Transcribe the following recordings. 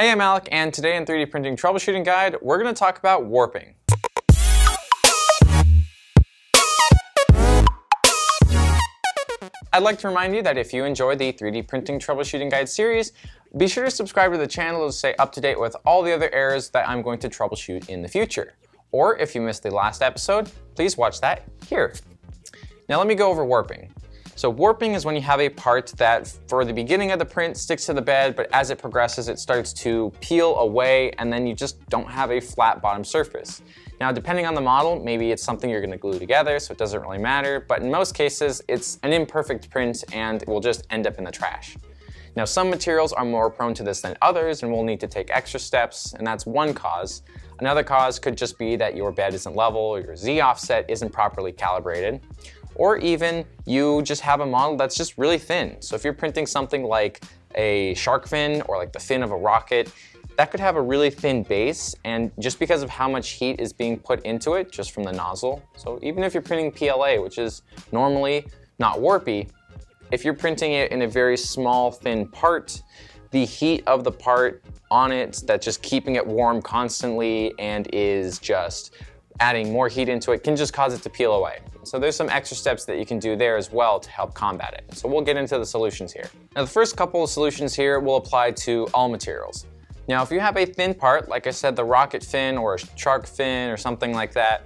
Hey, I'm Alec, and today in 3D Printing Troubleshooting Guide, we're going to talk about warping. I'd like to remind you that if you enjoy the 3D Printing Troubleshooting Guide series, be sure to subscribe to the channel to stay up to date with all the other errors that I'm going to troubleshoot in the future. Or if you missed the last episode, please watch that here. Now let me go over warping. So warping is when you have a part that for the beginning of the print sticks to the bed, but as it progresses, it starts to peel away and then you just don't have a flat bottom surface. Now, depending on the model, maybe it's something you're gonna glue together, so it doesn't really matter, but in most cases, it's an imperfect print and it will just end up in the trash. Now, some materials are more prone to this than others and will need to take extra steps, and that's one cause. Another cause could just be that your bed isn't level or your Z offset isn't properly calibrated or even you just have a model that's just really thin. So if you're printing something like a shark fin or like the fin of a rocket, that could have a really thin base and just because of how much heat is being put into it just from the nozzle. So even if you're printing PLA, which is normally not warpy, if you're printing it in a very small thin part, the heat of the part on it that's just keeping it warm constantly and is just adding more heat into it can just cause it to peel away. So there's some extra steps that you can do there as well to help combat it. So we'll get into the solutions here. Now the first couple of solutions here will apply to all materials. Now if you have a thin part, like I said, the rocket fin or a shark fin or something like that,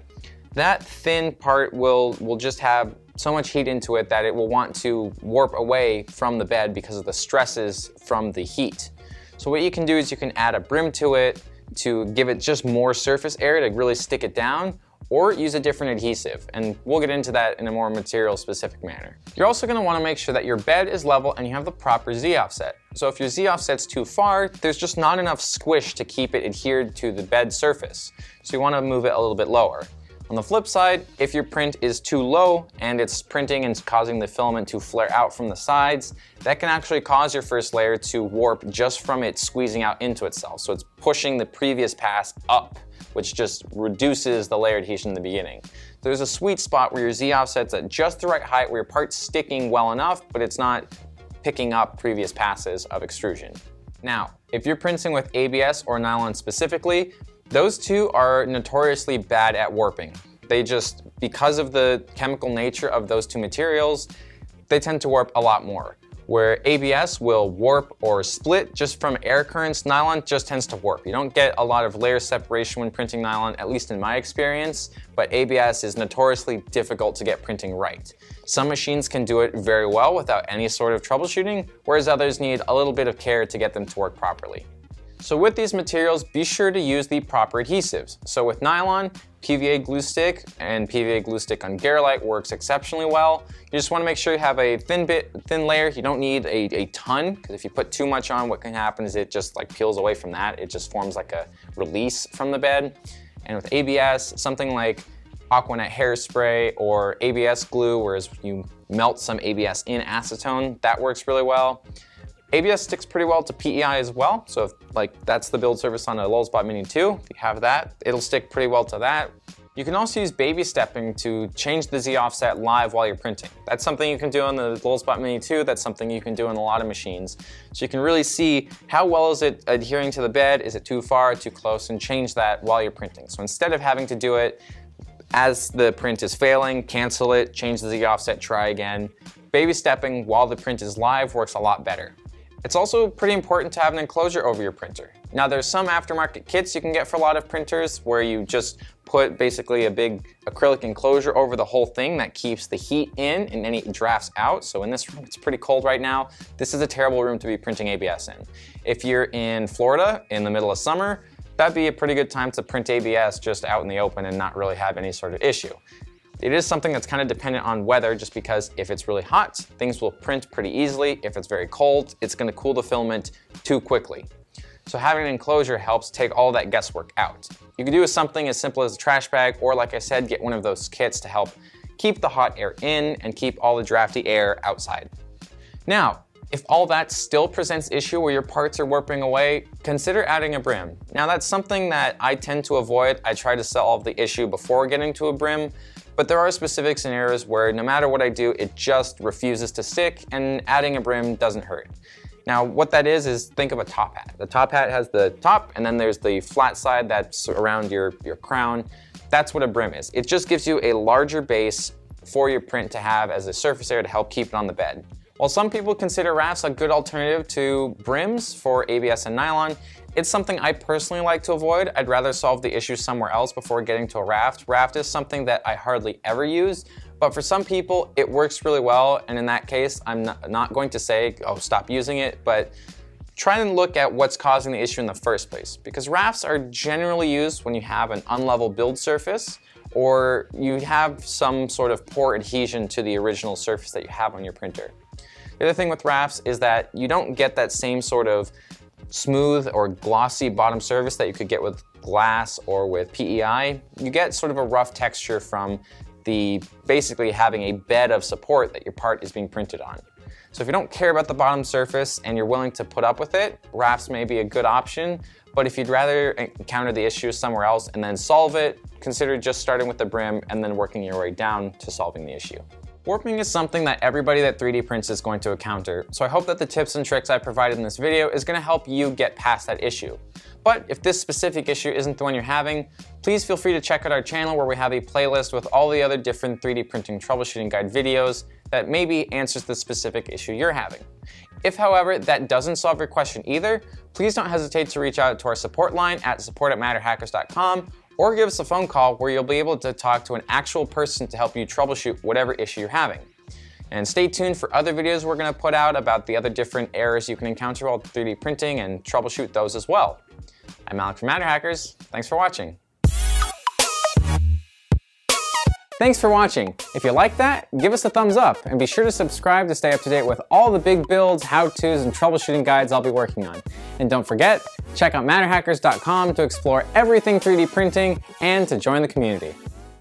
that thin part will, will just have so much heat into it that it will want to warp away from the bed because of the stresses from the heat. So what you can do is you can add a brim to it, to give it just more surface area to really stick it down, or use a different adhesive, and we'll get into that in a more material specific manner. You're also gonna wanna make sure that your bed is level and you have the proper Z offset. So if your Z offset's too far, there's just not enough squish to keep it adhered to the bed surface. So you wanna move it a little bit lower. On the flip side, if your print is too low and it's printing and causing the filament to flare out from the sides, that can actually cause your first layer to warp just from it squeezing out into itself. So it's pushing the previous pass up, which just reduces the layer adhesion in the beginning. There's a sweet spot where your Z offset's at just the right height, where your part's sticking well enough, but it's not picking up previous passes of extrusion. Now, if you're printing with ABS or nylon specifically, those two are notoriously bad at warping. They just, because of the chemical nature of those two materials, they tend to warp a lot more. Where ABS will warp or split just from air currents, nylon just tends to warp. You don't get a lot of layer separation when printing nylon, at least in my experience, but ABS is notoriously difficult to get printing right. Some machines can do it very well without any sort of troubleshooting, whereas others need a little bit of care to get them to work properly. So with these materials, be sure to use the proper adhesives. So with nylon, PVA glue stick and PVA glue stick on Garolite works exceptionally well. You just wanna make sure you have a thin bit, thin layer. You don't need a, a ton, because if you put too much on, what can happen is it just like peels away from that. It just forms like a release from the bed. And with ABS, something like Aquanet hairspray or ABS glue, whereas you melt some ABS in acetone, that works really well. ABS sticks pretty well to PEI as well. So if like that's the build surface on a Lulzbot Mini 2, if you have that, it'll stick pretty well to that. You can also use baby stepping to change the Z offset live while you're printing. That's something you can do on the Lulzbot Mini 2, that's something you can do on a lot of machines. So you can really see how well is it adhering to the bed, is it too far, too close, and change that while you're printing. So instead of having to do it as the print is failing, cancel it, change the Z offset, try again. Baby stepping while the print is live works a lot better. It's also pretty important to have an enclosure over your printer. Now there's some aftermarket kits you can get for a lot of printers where you just put basically a big acrylic enclosure over the whole thing that keeps the heat in and any drafts out. So in this room, it's pretty cold right now. This is a terrible room to be printing ABS in. If you're in Florida in the middle of summer, that'd be a pretty good time to print ABS just out in the open and not really have any sort of issue. It is something that's kind of dependent on weather just because if it's really hot, things will print pretty easily. If it's very cold, it's gonna cool the filament too quickly. So having an enclosure helps take all that guesswork out. You can do something as simple as a trash bag, or like I said, get one of those kits to help keep the hot air in and keep all the drafty air outside. Now, if all that still presents issue where your parts are warping away, consider adding a brim. Now that's something that I tend to avoid. I try to solve the issue before getting to a brim, but there are specific scenarios where no matter what I do, it just refuses to stick and adding a brim doesn't hurt. Now, what that is, is think of a top hat. The top hat has the top, and then there's the flat side that's around your, your crown. That's what a brim is. It just gives you a larger base for your print to have as a surface area to help keep it on the bed. While some people consider rafts a good alternative to brims for ABS and nylon, it's something I personally like to avoid. I'd rather solve the issue somewhere else before getting to a raft. Raft is something that I hardly ever use, but for some people, it works really well. And in that case, I'm not going to say, oh, stop using it, but try and look at what's causing the issue in the first place. Because rafts are generally used when you have an unlevel build surface or you have some sort of poor adhesion to the original surface that you have on your printer. The other thing with rafts is that you don't get that same sort of smooth or glossy bottom surface that you could get with glass or with PEI. You get sort of a rough texture from the basically having a bed of support that your part is being printed on. So if you don't care about the bottom surface and you're willing to put up with it, rafts may be a good option, but if you'd rather encounter the issue somewhere else and then solve it, consider just starting with the brim and then working your way down to solving the issue. Warping is something that everybody that 3D prints is going to encounter, so I hope that the tips and tricks I provided in this video is going to help you get past that issue. But if this specific issue isn't the one you're having, please feel free to check out our channel where we have a playlist with all the other different 3D printing troubleshooting guide videos that maybe answers the specific issue you're having. If, however, that doesn't solve your question either, please don't hesitate to reach out to our support line at support at matterhackers.com or give us a phone call where you'll be able to talk to an actual person to help you troubleshoot whatever issue you're having. And stay tuned for other videos we're going to put out about the other different errors you can encounter while 3D printing and troubleshoot those as well. I'm Alec from MatterHackers. Thanks for watching. Thanks for watching. If you like that, give us a thumbs up and be sure to subscribe to stay up to date with all the big builds, how-tos, and troubleshooting guides I'll be working on. And don't forget, check out matterhackers.com to explore everything 3D printing and to join the community.